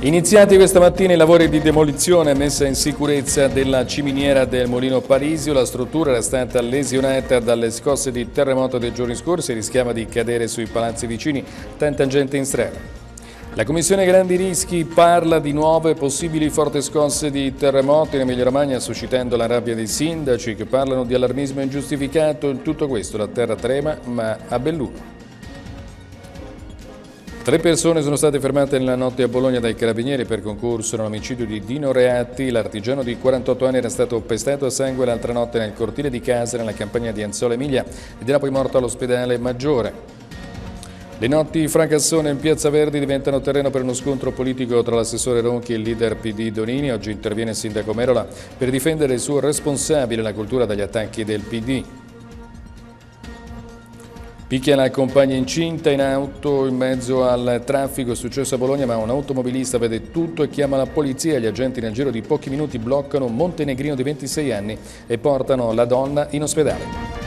Iniziati questa mattina i lavori di demolizione e messa in sicurezza della ciminiera del Molino Parisio, la struttura era stata lesionata dalle scosse di terremoto dei giorni scorsi e rischiava di cadere sui palazzi vicini, tanta gente in strada. La Commissione Grandi Rischi parla di nuove possibili forti scosse di terremoto in Emilia Romagna suscitando la rabbia dei sindaci che parlano di allarmismo ingiustificato. In tutto questo la terra trema ma a Belluno. Tre persone sono state fermate nella notte a Bologna dai carabinieri per concorso nell'omicidio di Dino Reatti. L'artigiano di 48 anni era stato pestato a sangue l'altra notte nel cortile di casa nella campagna di Anzola Emilia ed era poi morto all'ospedale Maggiore. Le notti Fracassone in Piazza Verdi diventano terreno per uno scontro politico tra l'assessore Ronchi e il leader PD Donini. Oggi interviene il sindaco Merola per difendere il suo responsabile la cultura dagli attacchi del PD. Picchia la compagna incinta in auto in mezzo al traffico, è successo a Bologna ma un automobilista vede tutto e chiama la polizia. Gli agenti nel giro di pochi minuti bloccano un montenegrino di 26 anni e portano la donna in ospedale.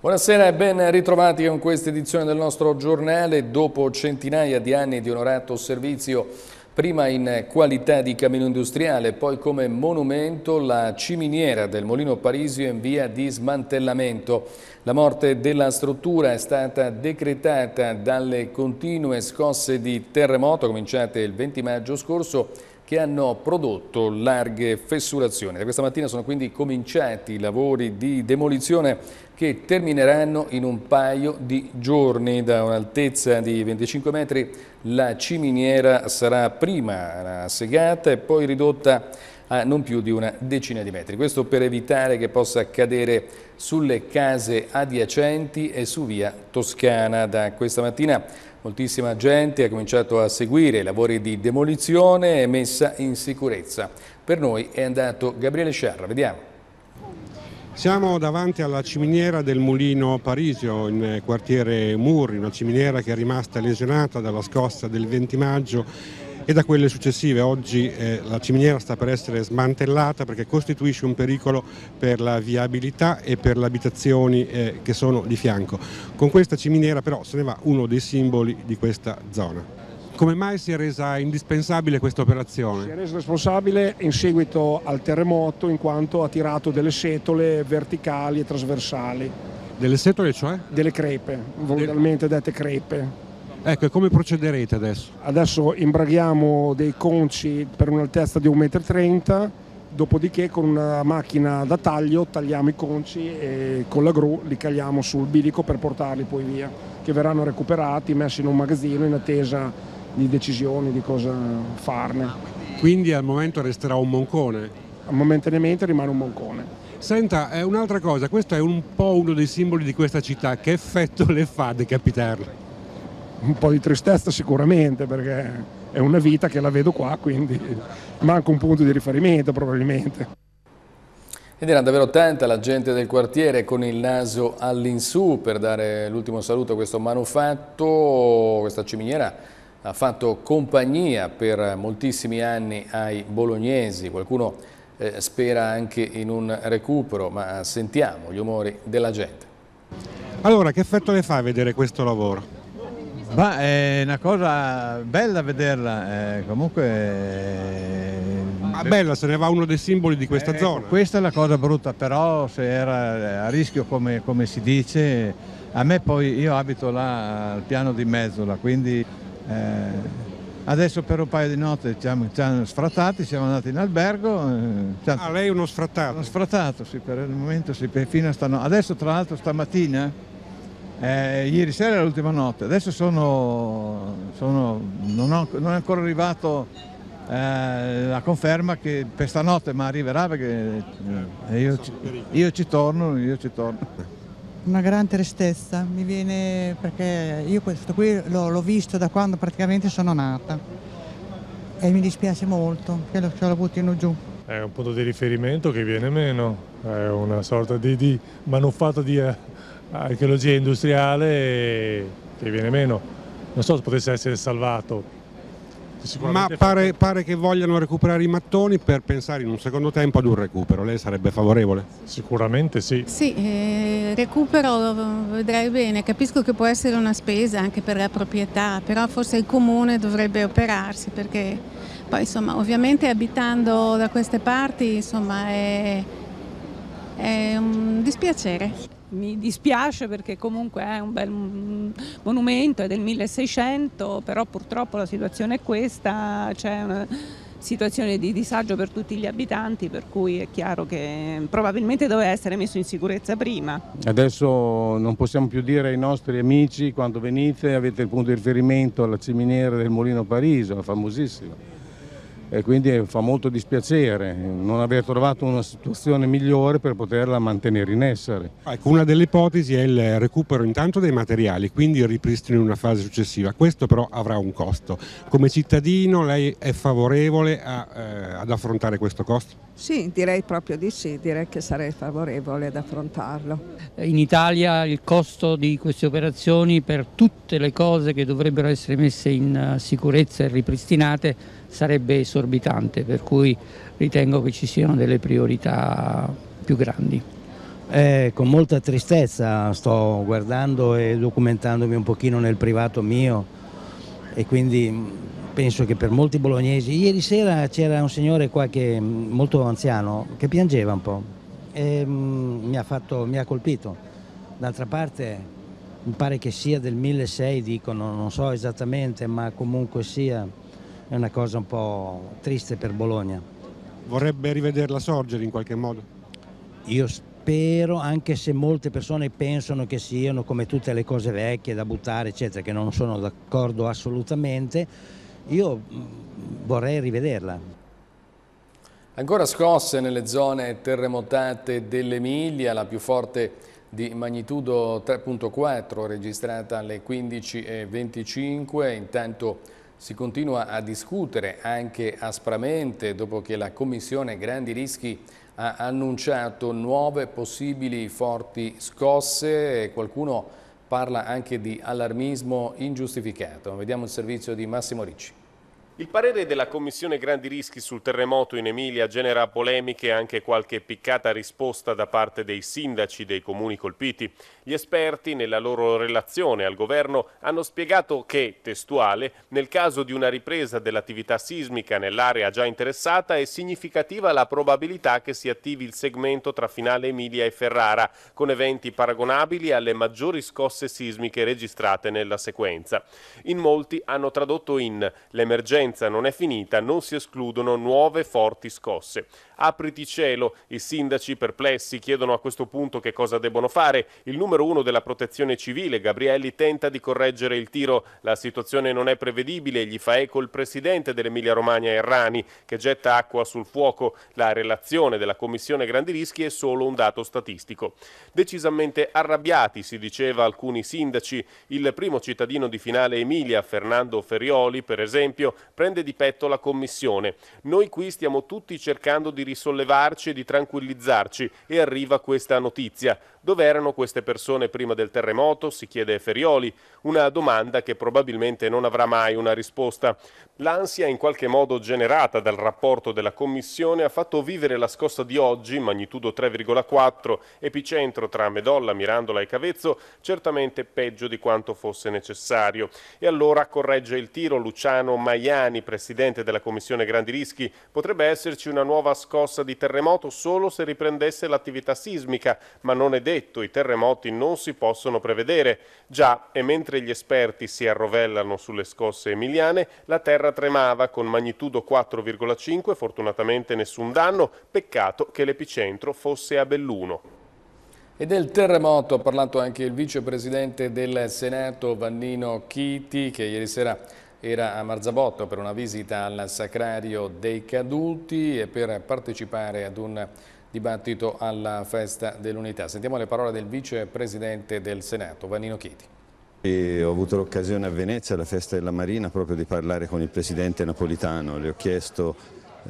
Buonasera e ben ritrovati con questa edizione del nostro giornale. Dopo centinaia di anni di onorato servizio prima in qualità di cammino industriale, poi come monumento la ciminiera del Molino Parisio in via di smantellamento. La morte della struttura è stata decretata dalle continue scosse di terremoto cominciate il 20 maggio scorso che hanno prodotto larghe fessurazioni. Da questa mattina sono quindi cominciati i lavori di demolizione che termineranno in un paio di giorni. Da un'altezza di 25 metri la ciminiera sarà prima segata e poi ridotta a non più di una decina di metri. Questo per evitare che possa cadere sulle case adiacenti e su via Toscana. Da questa mattina Moltissima gente ha cominciato a seguire i lavori di demolizione e messa in sicurezza. Per noi è andato Gabriele Sciarra, vediamo. Siamo davanti alla ciminiera del Mulino Parisio in quartiere Murri, una ciminiera che è rimasta lesionata dalla scossa del 20 maggio e da quelle successive. Oggi eh, la ciminiera sta per essere smantellata perché costituisce un pericolo per la viabilità e per le abitazioni eh, che sono di fianco. Con questa ciminiera però se ne va uno dei simboli di questa zona. Come mai si è resa indispensabile questa operazione? Si è resa responsabile in seguito al terremoto in quanto ha tirato delle setole verticali e trasversali. Delle setole cioè? Delle crepe, volgarmente dette crepe. Ecco, e come procederete adesso? Adesso imbraghiamo dei conci per un'altezza di 1,30 m, dopodiché con una macchina da taglio tagliamo i conci e con la gru li caliamo sul bilico per portarli poi via, che verranno recuperati, messi in un magazzino in attesa di decisioni di cosa farne. Quindi al momento resterà un moncone? Momentaneamente rimane un moncone. Senta, è un'altra cosa, questo è un po' uno dei simboli di questa città, che effetto le fa decapitarlo? Un po' di tristezza sicuramente perché è una vita che la vedo qua, quindi manca un punto di riferimento probabilmente. Ed era davvero tanta la gente del quartiere con il naso all'insù per dare l'ultimo saluto a questo manufatto, questa ciminiera ha fatto compagnia per moltissimi anni ai bolognesi, qualcuno eh, spera anche in un recupero, ma sentiamo gli umori della gente. Allora, che effetto le fa vedere questo lavoro? Ma è una cosa bella vederla, eh, comunque... Eh, ah, bella, se ne va uno dei simboli di questa eh, zona. Questa è la cosa brutta, però se era a rischio come, come, si dice, a me poi io abito là al piano di Mezzola, quindi eh, adesso per un paio di notti ci hanno, ci hanno sfrattati, siamo andati in albergo. Eh, ah, lei è uno sfrattato? Uno sfrattato, sì, per il momento sì, fino a stanotte. Adesso tra l'altro stamattina eh, ieri sera era l'ultima notte, adesso sono, sono non, ho, non, è ancora arrivato eh, la conferma che per stanotte ma arriverà perché eh, io, ci, io, ci, torno, io ci torno. Una gran tristezza, mi viene perché io questo qui l'ho visto da quando praticamente sono nata e mi dispiace molto che lo, ce lo buttino giù. È un punto di riferimento che viene meno, è una sorta di, di manufatto di archeologia industriale che viene meno. Non so se potesse essere salvato, Ma pare, pare, che vogliano recuperare i mattoni per pensare in un secondo tempo ad un recupero. Lei sarebbe favorevole? Sicuramente sì. Sì, eh, recupero vedrei bene. Capisco che può essere una spesa anche per la proprietà, però forse il comune dovrebbe operarsi perché poi insomma ovviamente abitando da queste parti insomma è, è un dispiacere. Mi dispiace perché comunque è un bel monumento, è del 1600, però purtroppo la situazione è questa, c'è una situazione di disagio per tutti gli abitanti, per cui è chiaro che probabilmente doveva essere messo in sicurezza prima. Adesso non possiamo più dire ai nostri amici quando venite avete il punto di riferimento alla ciminiera del Molino Pariso, famosissima e quindi fa molto dispiacere non aver trovato una situazione migliore per poterla mantenere in essere. Ecco, una delle ipotesi è il recupero intanto dei materiali, quindi il ripristino in una fase successiva. Questo però avrà un costo. Come cittadino lei è favorevole a, eh, ad affrontare questo costo? Sì, direi proprio di sì, direi che sarei favorevole ad affrontarlo. In Italia il costo di queste operazioni per tutte le cose che dovrebbero essere messe in eh, sicurezza e ripristinate sarebbe esorbitante, per cui ritengo che ci siano delle priorità più grandi. Eh, con molta tristezza sto guardando e documentandomi un pochino nel privato mio e quindi penso che per molti bolognesi, ieri sera c'era un signore qua che, molto anziano che piangeva un po' e mm, mi, ha fatto, mi ha colpito. D'altra parte mi pare che sia del 1600, dicono, non so esattamente, ma comunque sia è una cosa un po' triste per Bologna. Vorrebbe rivederla sorgere in qualche modo? Io spero, anche se molte persone pensano che siano come tutte le cose vecchie da buttare, eccetera, che non sono d'accordo assolutamente, io mm, vorrei rivederla. Ancora scosse nelle zone terremotate dell'Emilia, la più forte di magnitudo 3.4 registrata alle 15.25, intanto si continua a discutere anche aspramente dopo che la Commissione Grandi Rischi ha annunciato nuove possibili forti scosse. Qualcuno parla anche di allarmismo ingiustificato. Vediamo il servizio di Massimo Ricci. Il parere della Commissione Grandi Rischi sul terremoto in Emilia genera polemiche e anche qualche piccata risposta da parte dei sindaci dei comuni colpiti. Gli esperti, nella loro relazione al governo, hanno spiegato che, testuale, nel caso di una ripresa dell'attività sismica nell'area già interessata è significativa la probabilità che si attivi il segmento tra Finale Emilia e Ferrara, con eventi paragonabili alle maggiori scosse sismiche registrate nella sequenza. In molti hanno tradotto in l'emergenza l'emergenza non è finita, non si escludono nuove forti scosse. Apriti cielo, i sindaci perplessi chiedono a questo punto che cosa debbono fare. Il numero uno della protezione civile, Gabrielli, tenta di correggere il tiro. La situazione non è prevedibile, gli fa eco il presidente dell'Emilia Romagna Errani, che getta acqua sul fuoco. La relazione della Commissione Grandi Rischi è solo un dato statistico. Decisamente arrabbiati, si diceva alcuni sindaci. Il primo cittadino di finale Emilia, Fernando Ferrioli, per esempio, prende di petto la Commissione. Noi qui stiamo tutti cercando di risollevarci e di tranquillizzarci e arriva questa notizia. Dove erano queste persone prima del terremoto? si chiede Ferioli, una domanda che probabilmente non avrà mai una risposta. L'ansia in qualche modo generata dal rapporto della Commissione ha fatto vivere la scossa di oggi, magnitudo 3,4, epicentro tra Medolla, Mirandola e Cavezzo, certamente peggio di quanto fosse necessario. E allora corregge il tiro Luciano Maiani, presidente della Commissione Grandi Rischi. Potrebbe esserci una nuova scossa di terremoto solo se riprendesse l'attività sismica, ma non è detto, i terremoti non si possono prevedere. Già, e mentre gli esperti si arrovellano sulle scosse emiliane, la terra tremava con magnitudo 4,5, fortunatamente nessun danno, peccato che l'epicentro fosse a Belluno. E del terremoto ha parlato anche il vicepresidente del Senato Vannino Chiti che ieri sera era a Marzabotto per una visita al Sacrario dei Caduti e per partecipare ad un dibattito alla festa dell'unità. Sentiamo le parole del vicepresidente del Senato, Vannino Chiti. E ho avuto l'occasione a Venezia, alla festa della Marina, proprio di parlare con il presidente napolitano. Le ho chiesto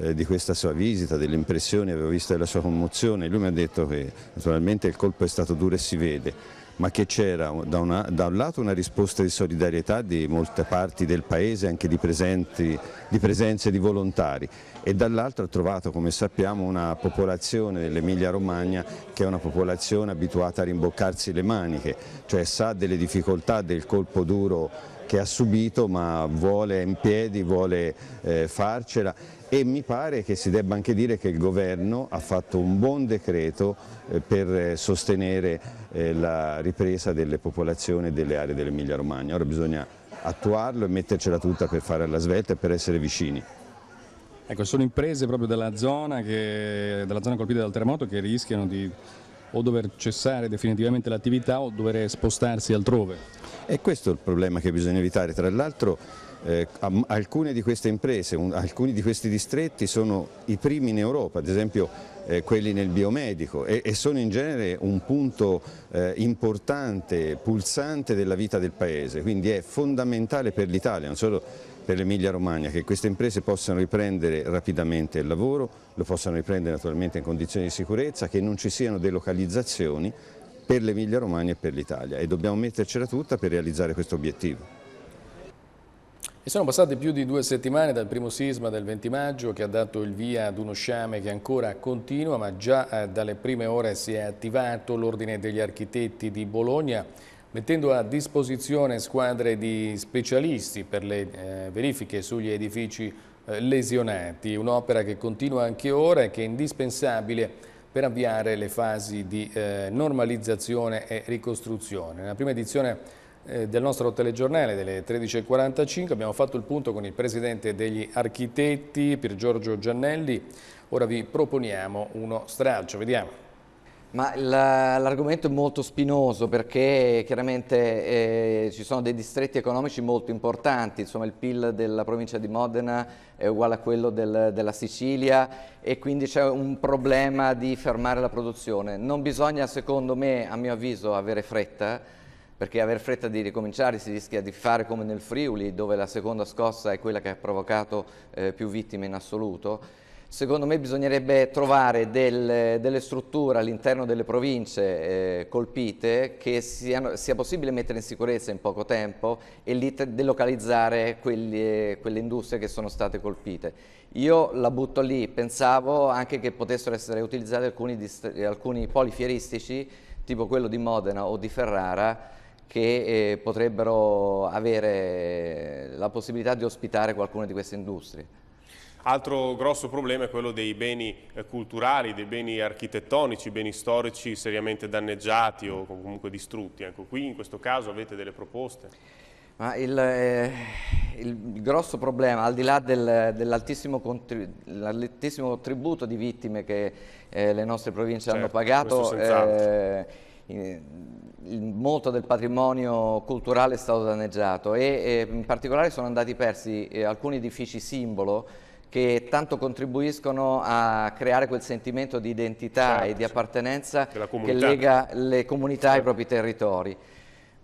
eh, di questa sua visita, delle impressioni, avevo visto la sua commozione. Lui mi ha detto che naturalmente il colpo è stato duro e si vede, ma che c'era da, da, un lato una risposta di solidarietà di molte parti del paese, anche di, presenti, di presenze di volontari e dall'altro ha trovato come sappiamo una popolazione dell'Emilia Romagna che è una popolazione abituata a rimboccarsi le maniche, cioè sa delle difficoltà del colpo duro che ha subito ma vuole in piedi, vuole eh, farcela e mi pare che si debba anche dire che il governo ha fatto un buon decreto eh, per eh, sostenere eh, la ripresa delle popolazioni delle aree dell'Emilia Romagna. Ora bisogna attuarlo e mettercela tutta per fare alla svelta e per essere vicini. Ecco, sono imprese proprio della zona, che, della zona colpita dal terremoto che rischiano di o dover cessare definitivamente l'attività o dover spostarsi altrove. E questo è il problema che bisogna evitare. Tra l'altro eh, alcune di queste imprese, un, alcuni di questi distretti sono i primi in Europa, ad esempio eh, quelli nel biomedico e, e, sono in genere un punto eh, importante, pulsante della vita del Paese, quindi è fondamentale per l'Italia, non solo per l'Emilia Romagna, che queste imprese possano riprendere rapidamente il lavoro, lo possano riprendere naturalmente in condizioni di sicurezza, che non ci siano delocalizzazioni per l'Emilia Romagna e per l'Italia e dobbiamo mettercela tutta per realizzare questo obiettivo. E sono passate più di due settimane dal primo sisma del 20 maggio che ha dato il via ad uno sciame che ancora continua, ma già eh, dalle prime ore si è attivato l'Ordine degli Architetti di Bologna, mettendo a disposizione squadre di specialisti per le eh, verifiche sugli edifici eh, lesionati. Un'opera che continua anche ora e che è indispensabile per avviare le fasi di eh, normalizzazione e ricostruzione. Nella prima edizione del nostro telegiornale delle 13.45 abbiamo fatto il punto con il presidente degli architetti Pier Giorgio Giannelli. Ora vi proponiamo uno stralcio, vediamo. Ma l'argomento è molto spinoso perché chiaramente eh, ci sono dei distretti economici molto importanti, insomma il PIL della provincia di Modena è uguale a quello del, della Sicilia e quindi c'è un problema di fermare la produzione. Non bisogna secondo me, a mio avviso, avere fretta perché aver fretta di ricominciare si rischia di fare come nel Friuli, dove la seconda scossa è quella che ha provocato eh, più vittime in assoluto. Secondo me bisognerebbe trovare del, delle strutture all'interno delle province eh, colpite che siano, sia possibile mettere in sicurezza in poco tempo e lì delocalizzare quelli, quelle industrie che sono state colpite. Io la butto lì, pensavo anche che potessero essere utilizzati alcuni, alcuni poli fieristici tipo quello di Modena o di Ferrara che eh, potrebbero avere la possibilità di ospitare qualcuna di queste industrie. Altro grosso problema è quello dei beni eh, culturali, dei beni architettonici, beni storici seriamente danneggiati o comunque distrutti. Ecco, qui in questo caso avete delle proposte? il, eh, il, grosso problema, al di là del, dell'altissimo contributo di vittime che eh, le nostre province certo, hanno pagato, molto del patrimonio culturale è stato danneggiato e, in particolare sono andati persi eh, alcuni edifici simbolo che tanto contribuiscono a creare quel sentimento di identità certo, e di appartenenza che lega le comunità certo. ai propri territori.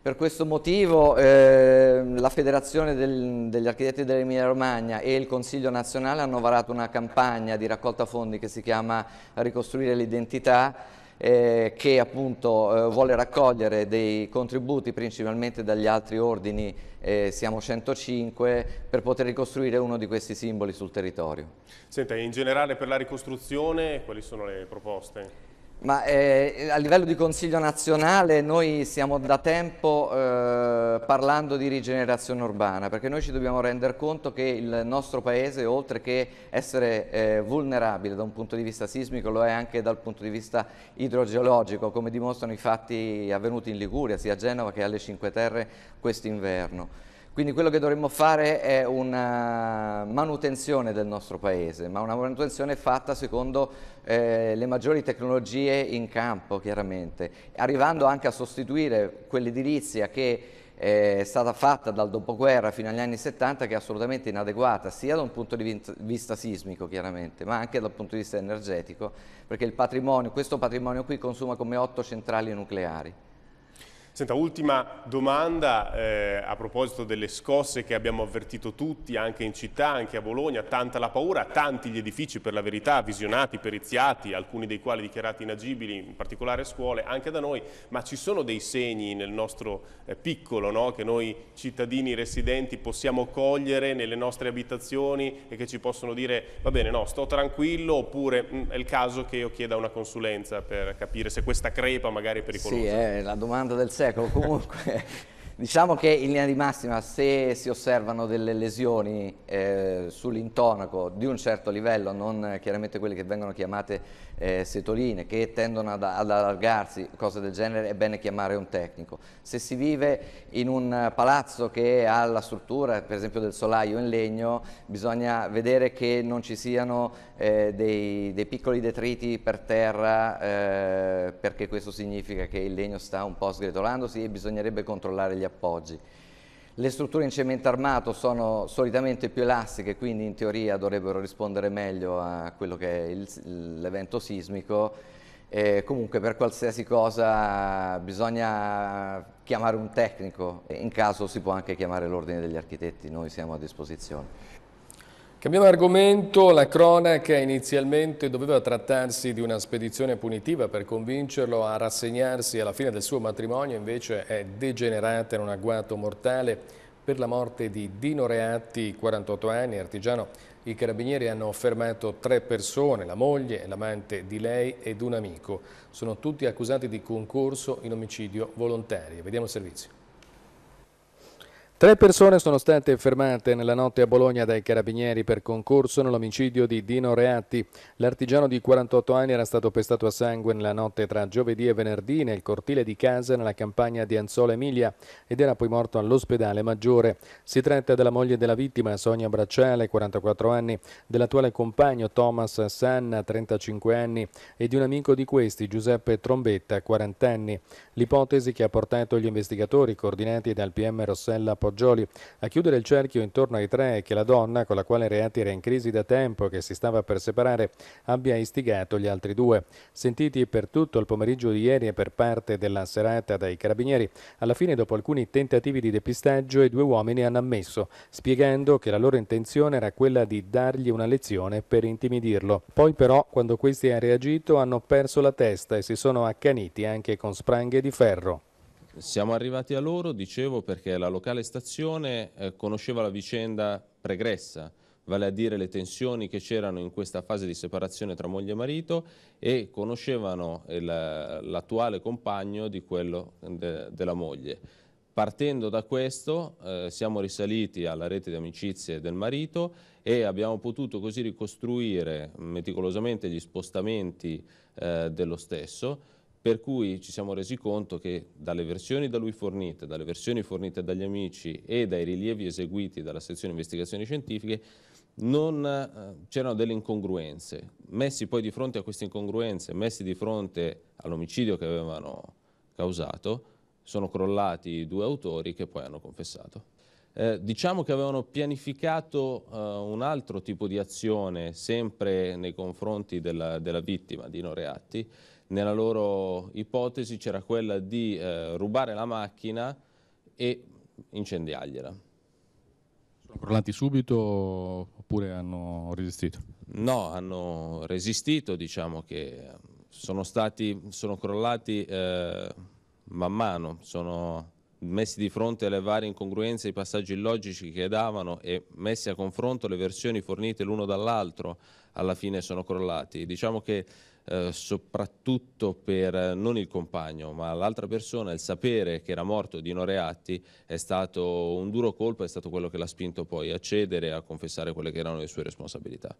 Per questo motivo eh, la Federazione del, degli Architetti dell'Emilia Romagna e il Consiglio nazionale hanno varato una campagna di raccolta fondi che si chiama Ricostruire l'identità eh, che appunto eh, vuole raccogliere dei contributi principalmente dagli altri ordini, eh, siamo 105, per poter ricostruire uno di questi simboli sul territorio. Senta, in generale per la ricostruzione quali sono le proposte? Ma eh, a livello di Consiglio nazionale noi stiamo da tempo eh, parlando di rigenerazione urbana perché noi ci dobbiamo rendere conto che il nostro paese oltre che essere eh, vulnerabile da un punto di vista sismico lo è anche dal punto di vista idrogeologico come dimostrano i fatti avvenuti in Liguria sia a Genova che alle Cinque Terre quest'inverno. Quindi quello che dovremmo fare è una manutenzione del nostro paese, ma una manutenzione fatta secondo eh, le maggiori tecnologie in campo, chiaramente, arrivando anche a sostituire quell'edilizia che è stata fatta dal dopoguerra fino agli anni 70 che è assolutamente inadeguata sia da un punto di vista sismico chiaramente ma anche dal punto di vista energetico perché patrimonio, questo patrimonio qui consuma come otto centrali nucleari. Senta, ultima domanda eh, a proposito delle scosse che abbiamo avvertito tutti, anche in città, anche a Bologna, tanta la paura, tanti gli edifici per la verità, visionati, periziati, alcuni dei quali dichiarati inagibili, in particolare scuole, anche da noi, ma ci sono dei segni nel nostro eh, piccolo no? che noi cittadini residenti possiamo cogliere nelle nostre abitazioni e che ci possono dire va bene, no, sto tranquillo oppure mh, mm, è il caso che io chieda una consulenza per capire se questa crepa magari è pericolosa. Sì, è la domanda del secolo comunque. Diciamo che in linea di massima se si osservano delle lesioni eh, sull'intonaco di un certo livello, non chiaramente quelle che vengono chiamate eh, setoline, che tendono ad, ad, allargarsi, cose del genere, è bene chiamare un tecnico. Se si vive in un palazzo che ha la struttura, per esempio del solaio in legno, bisogna vedere che non ci siano eh, dei, dei, piccoli detriti per terra, eh, perché questo significa che il legno sta un po' sgretolandosi e bisognerebbe controllare gli appoggi. Le strutture in cemento armato sono solitamente più elastiche, quindi in teoria dovrebbero rispondere meglio a quello che è l'evento sismico. E comunque per qualsiasi cosa bisogna chiamare un tecnico, in caso si può anche chiamare l'ordine degli architetti, noi siamo a disposizione. Cambiamo argomento, la cronaca inizialmente doveva trattarsi di una spedizione punitiva per convincerlo a rassegnarsi alla fine del suo matrimonio, invece è degenerata in un agguato mortale per la morte di Dino Reatti, 48 anni, artigiano. I carabinieri hanno fermato tre persone, la moglie, l'amante di lei ed un amico. Sono tutti accusati di concorso in omicidio volontario. Vediamo il servizio. Tre persone sono state fermate nella notte a Bologna dai carabinieri per concorso nell'omicidio di Dino Reatti. L'artigiano di 48 anni era stato pestato a sangue nella notte tra giovedì e venerdì nel cortile di casa nella campagna di Anzola Emilia ed era poi morto all'ospedale Maggiore. Si tratta della moglie della vittima, Sonia Bracciale, 44 anni, dell'attuale compagno Thomas Sanna, 35 anni, e di un amico di questi, Giuseppe Trombetta, 40 anni. L'ipotesi che ha portato gli investigatori coordinati dal PM Rossella Poggioli Poggioli. A chiudere il cerchio intorno ai tre è che la donna, con la quale Reati era in crisi da tempo e che si stava per separare, abbia istigato gli altri due. Sentiti per tutto il pomeriggio di ieri e per parte della serata dai carabinieri, alla fine dopo alcuni tentativi di depistaggio i due uomini hanno ammesso, spiegando che la loro intenzione era quella di dargli una lezione per intimidirlo. Poi però, quando questi hanno reagito, hanno perso la testa e si sono accaniti anche con spranghe di ferro. Siamo arrivati a loro, dicevo, perché la locale stazione eh, conosceva la vicenda pregressa, vale a dire le tensioni che c'erano in questa fase di separazione tra moglie e marito e conoscevano l'attuale compagno di quello de, della moglie. Partendo da questo eh, siamo risaliti alla rete di amicizie del marito e abbiamo potuto così ricostruire meticolosamente gli spostamenti eh, dello stesso per cui ci siamo resi conto che dalle versioni da lui fornite, dalle versioni fornite dagli amici e dai rilievi eseguiti dalla sezione investigazioni scientifiche eh, c'erano delle incongruenze. Messi poi di fronte a queste incongruenze, messi di fronte all'omicidio che avevano causato, sono crollati i due autori che poi hanno confessato. Eh, diciamo che avevano pianificato eh, un altro tipo di azione sempre nei confronti della, della vittima, Dino Reatti, nella loro ipotesi c'era quella di eh, rubare la macchina e incendiargliela. Sono crollati subito oppure hanno resistito? No, hanno resistito, diciamo che sono, stati, sono crollati eh, man mano, sono messi di fronte alle varie incongruenze, i passaggi illogici che davano e messi a confronto le versioni fornite l'uno dall'altro, alla fine sono crollati. Diciamo che eh, soprattutto per eh, non il compagno ma l'altra persona, il sapere che era morto di Noreatti è stato un duro colpo, è stato quello che l'ha spinto poi a cedere e a confessare quelle che erano le sue responsabilità.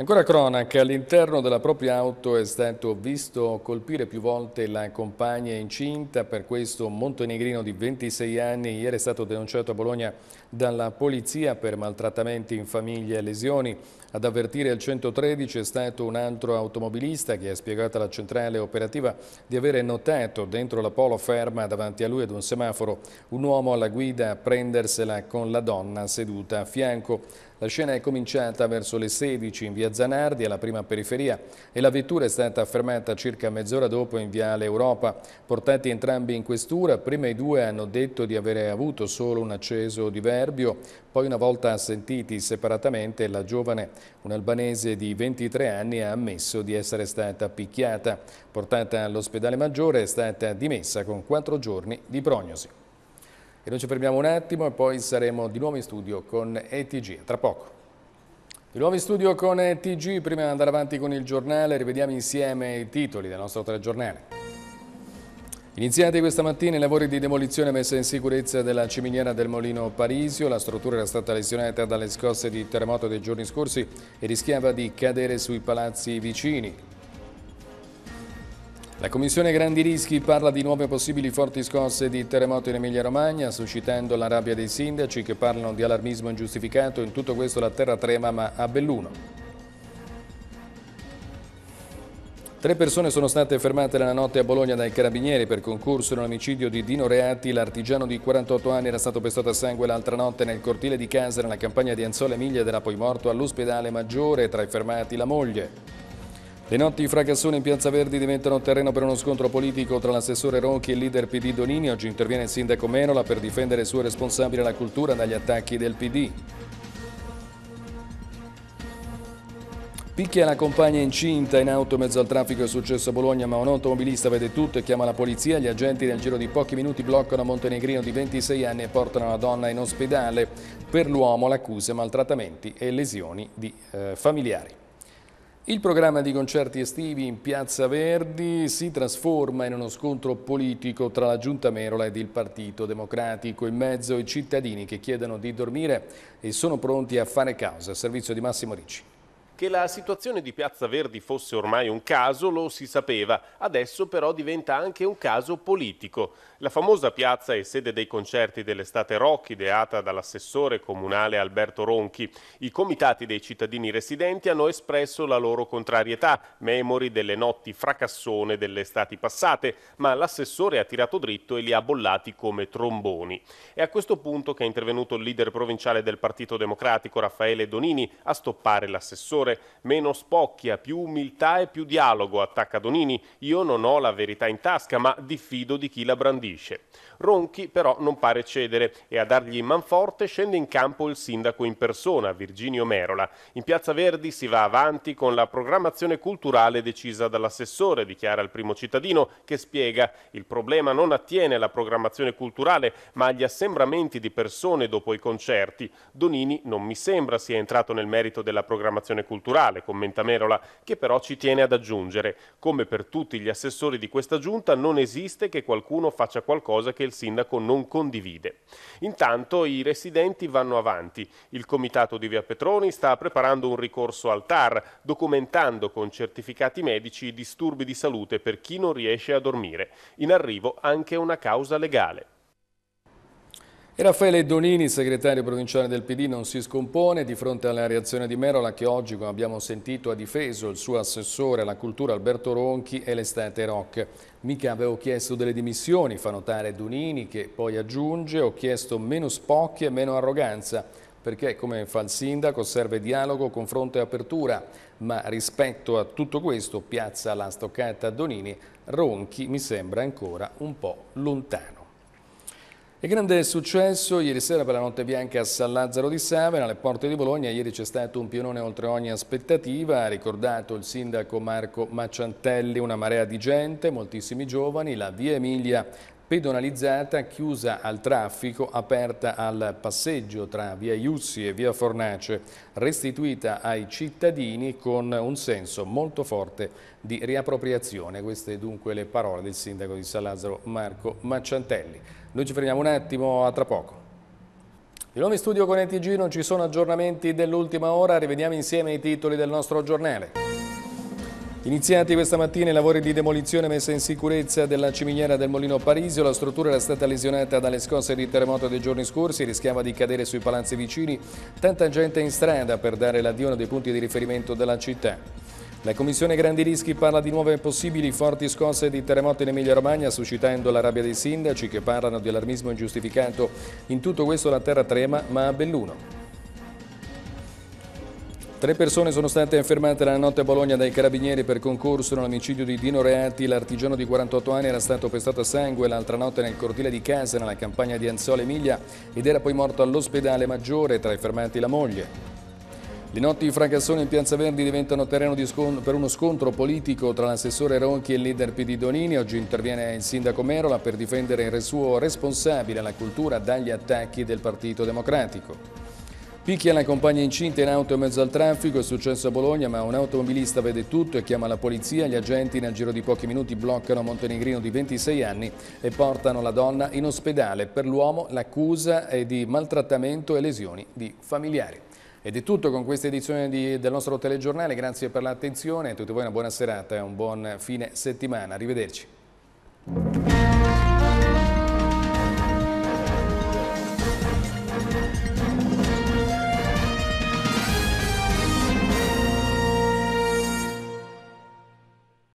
Ancora cronaca, all'interno della propria auto è stato visto colpire più volte la compagna incinta, per questo montenegrino di 26 anni ieri è stato denunciato a Bologna dalla polizia per maltrattamenti in famiglia e lesioni. Ad avvertire il 113 è stato un altro automobilista che ha spiegato alla centrale operativa di avere notato dentro la polo ferma davanti a lui ad un semaforo un uomo alla guida a prendersela con la donna seduta a fianco. La scena è cominciata verso le 16 in via Zanardi, alla prima periferia, e la vettura è stata fermata circa mezz'ora dopo in viale Europa. Portati entrambi in questura, prima i due hanno detto di avere avuto solo un acceso diverbio, poi una volta sentiti separatamente la giovane, un albanese di 23 anni, ha ammesso di essere stata picchiata. Portata all'ospedale maggiore è stata dimessa con quattro giorni di prognosi. E noi ci fermiamo un attimo e poi saremo di nuovo in studio con ETG. Tra poco. Di nuovo in studio con ETG, prima di andare avanti con il giornale, rivediamo insieme i titoli del nostro telegiornale. Iniziati questa mattina i lavori di demolizione e messa in sicurezza della ciminiera del Molino Parisio. La struttura era stata lesionata dalle scosse di terremoto dei giorni scorsi e rischiava di cadere sui palazzi vicini. La Commissione Grandi Rischi parla di nuove possibili forti scosse di terremoto in Emilia-Romagna, suscitando la rabbia dei sindaci che parlano di allarmismo ingiustificato. In tutto questo la terra trema, ma a Belluno. Tre persone sono state fermate nella notte a Bologna dai carabinieri per concorso in un omicidio di Dino Reati. L'artigiano di 48 anni era stato pestato a sangue l'altra notte nel cortile di casa nella campagna di Anzola Emilia ed era poi morto all'ospedale Maggiore, tra i fermati la moglie. Le notti fracassone in Piazza Verdi diventano terreno per uno scontro politico tra l'assessore Ronchi e il leader PD Donini. Oggi interviene il sindaco Menola per difendere il suo responsabile alla cultura dagli attacchi del PD. Picchia la compagna incinta in auto in mezzo al traffico è successo a Bologna ma un automobilista vede tutto e chiama la polizia. Gli agenti nel giro di pochi minuti bloccano Montenegrino di 26 anni e portano la donna in ospedale. Per l'uomo l'accusa maltrattamenti e lesioni di, eh, familiari. Il programma di concerti estivi in Piazza Verdi si trasforma in uno scontro politico tra la Giunta Merola ed il Partito Democratico. In mezzo i cittadini che chiedono di dormire e sono pronti a fare causa. Servizio di Massimo Ricci. Che la situazione di Piazza Verdi fosse ormai un caso lo si sapeva, adesso però diventa anche un caso politico. La famosa piazza è sede dei concerti dell'estate rock ideata dall'assessore comunale Alberto Ronchi. I comitati dei cittadini residenti hanno espresso la loro contrarietà, memori delle notti fracassone delle estati passate, ma l'assessore ha tirato dritto e li ha bollati come tromboni. È a questo punto che è intervenuto il leader provinciale del Partito Democratico Raffaele Donini a stoppare l'assessore Salvatore, meno spocchia, più umiltà e più dialogo, attacca Donini. Io non ho la verità in tasca, ma diffido di chi la brandisce. Ronchi però non pare cedere e a dargli manforte scende in campo il sindaco in persona, Virginio Merola. In Piazza Verdi si va avanti con la programmazione culturale decisa dall'assessore, dichiara il primo cittadino, che spiega il problema non attiene alla programmazione culturale, ma agli assembramenti di persone dopo i concerti. Donini non mi sembra sia entrato nel merito della programmazione culturale, commenta Merola, che però ci tiene ad aggiungere. Come per tutti gli assessori di questa giunta non esiste che qualcuno faccia qualcosa che il sindaco non condivide. Intanto i residenti vanno avanti. Il comitato di Via Petroni sta preparando un ricorso al TAR, documentando con certificati medici i disturbi di salute per chi non riesce a dormire. In arrivo anche una causa legale. E Raffaele Donini, segretario provinciale del PD, non si scompone di fronte alla reazione di Merola che oggi, come abbiamo sentito, ha difeso il suo assessore alla cultura Alberto Ronchi e l'estate rock. Mica avevo chiesto delle dimissioni, fa notare Donini, che poi aggiunge ho chiesto meno spocchi e meno arroganza perché come fa il sindaco serve dialogo, confronto e apertura, ma rispetto a tutto questo piazza la stoccata Donini, Ronchi mi sembra ancora un po' lontano. E grande successo ieri sera per la notte bianca a San Lazzaro di Savena, alle porte di Bologna. Ieri c'è stato un pienone oltre ogni aspettativa, ha ricordato il sindaco Marco Macciantelli, una marea di gente, moltissimi giovani, la via Emilia pedonalizzata, chiusa al traffico, aperta al passeggio tra via Iussi e via Fornace, restituita ai cittadini con un senso molto forte di riappropriazione. Queste dunque le parole del sindaco di San Lazzaro Marco Macciantelli. Noi ci fermiamo un attimo, a tra poco. Di nuovo in studio con ETG non ci sono aggiornamenti dell'ultima ora, rivediamo insieme i titoli del nostro giornale. Iniziati questa mattina i lavori di demolizione e messa in sicurezza della ciminiera del Molino Parisio, la struttura era stata lesionata dalle scosse di terremoto dei giorni scorsi, rischiava di cadere sui palazzi vicini, tanta gente in strada per dare l'addio a dei punti di riferimento della città. La Commissione Grandi Rischi parla di nuove possibili forti scosse di terremoto in Emilia-Romagna, suscitando la rabbia dei sindaci che parlano di allarmismo ingiustificato. In tutto questo la terra trema, ma a Belluno. Tre persone sono state fermate la notte a Bologna dai carabinieri per concorso nell'omicidio di Dino Reati. L'artigiano di 48 anni era stato pestato a sangue l'altra notte nel cortile di casa nella campagna di Anzola Emilia ed era poi morto all'ospedale Maggiore, tra i fermati la moglie. Le notti fracassoni in Piazza Verdi diventano terreno di per uno scontro politico tra l'assessore Ronchi e il leader PD Donini. Oggi interviene il sindaco Merola per difendere il suo responsabile alla cultura dagli attacchi del Partito Democratico. Picchia la compagna incinta in auto in mezzo al traffico, è successo a Bologna ma un automobilista vede tutto e chiama la polizia, gli agenti nel giro di pochi minuti bloccano Montenegrino di 26 anni e portano la donna in ospedale. Per l'uomo l'accusa è di maltrattamento e lesioni di familiari. Ed è tutto con questa edizione di, del nostro telegiornale, grazie per l'attenzione, a tutti voi una buona serata e un buon fine settimana, arrivederci.